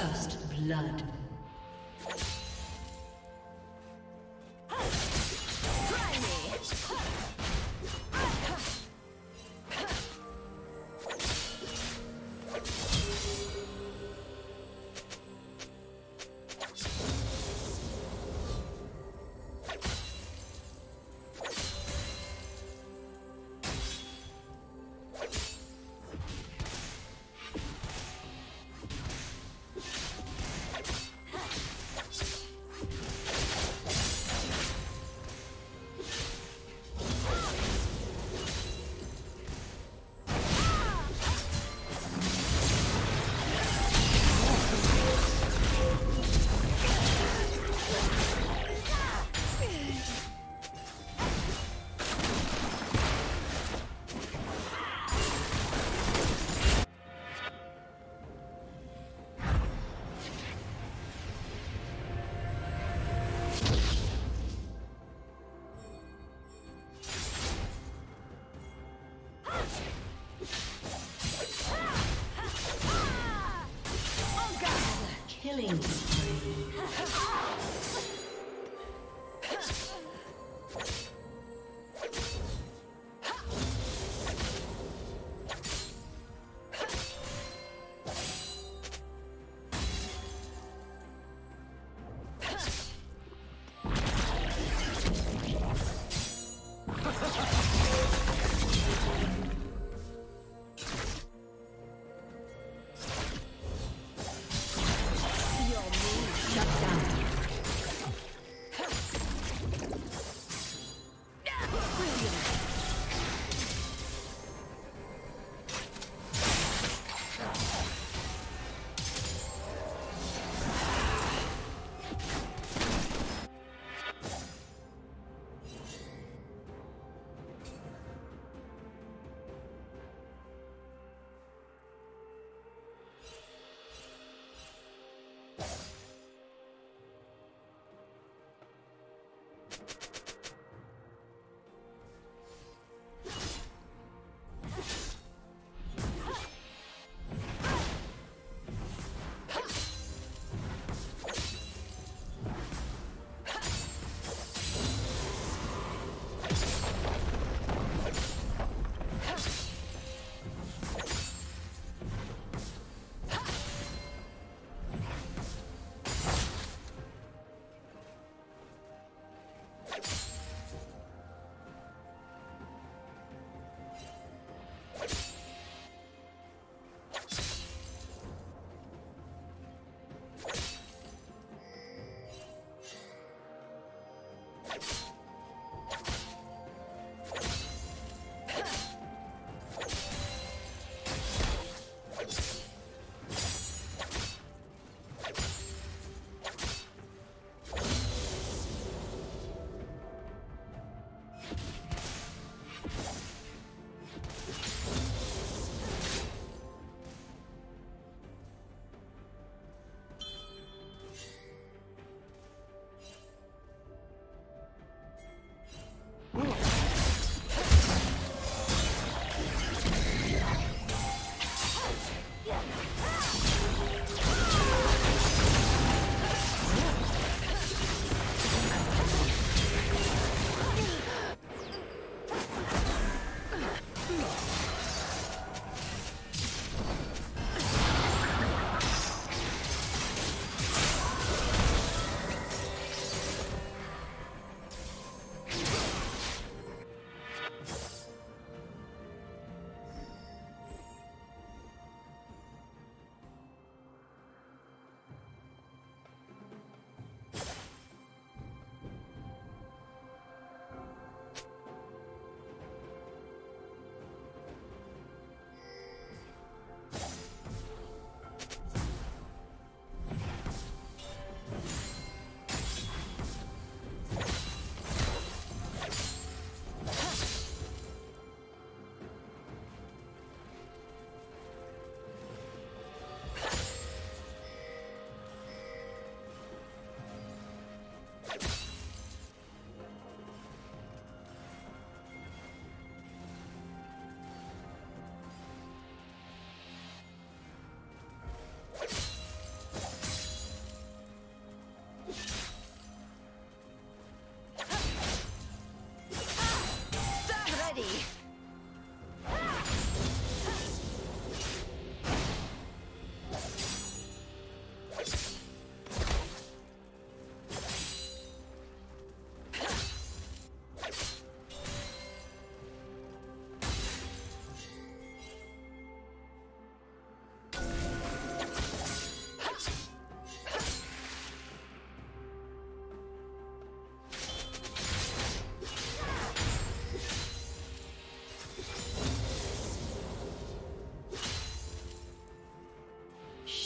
First blood.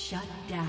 Shut down.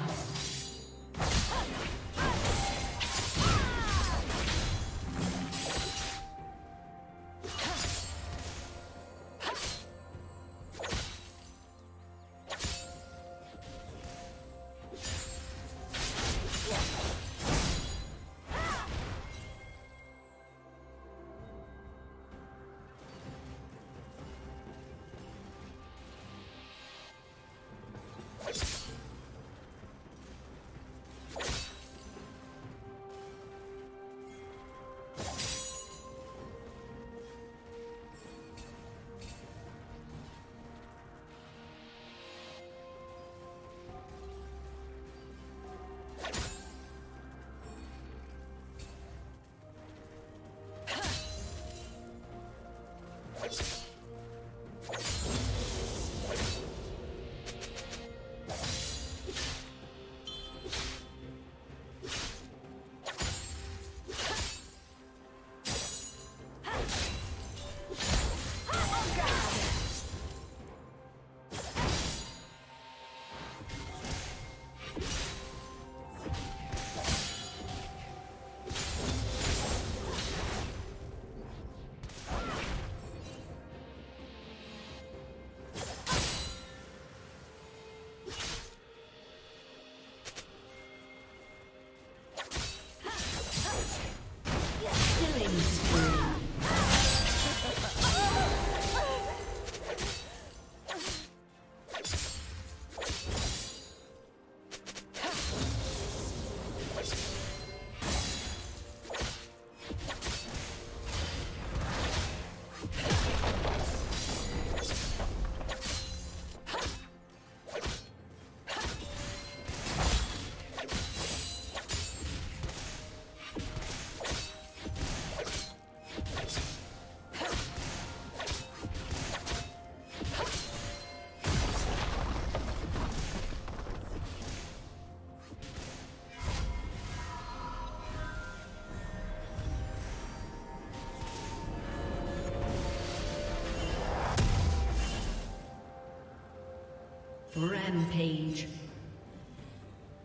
Rampage.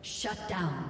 Shut down.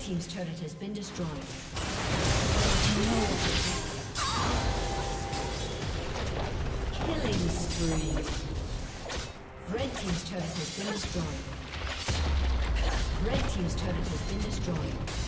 Team's turret has been destroyed. Killing spree. Red team's turret has been destroyed. Red team's turret has been destroyed.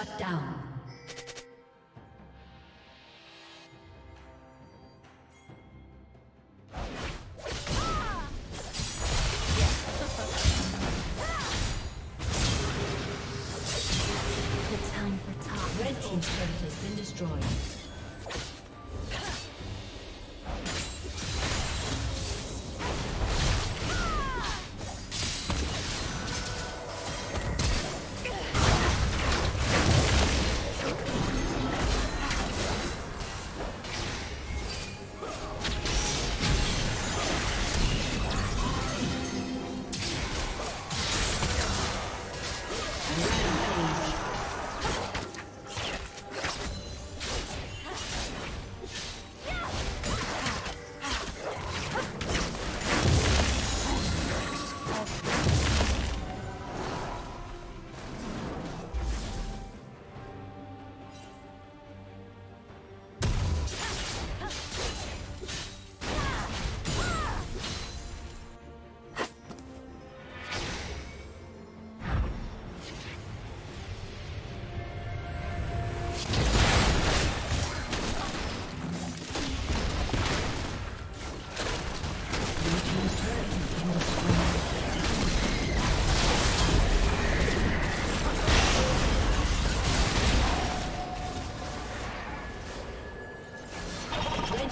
Shut down.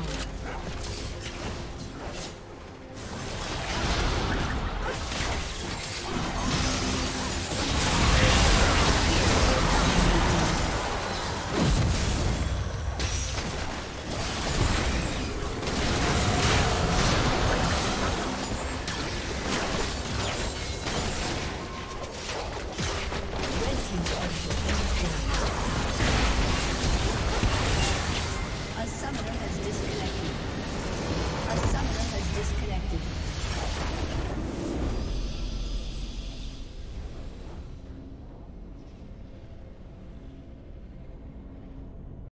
Team's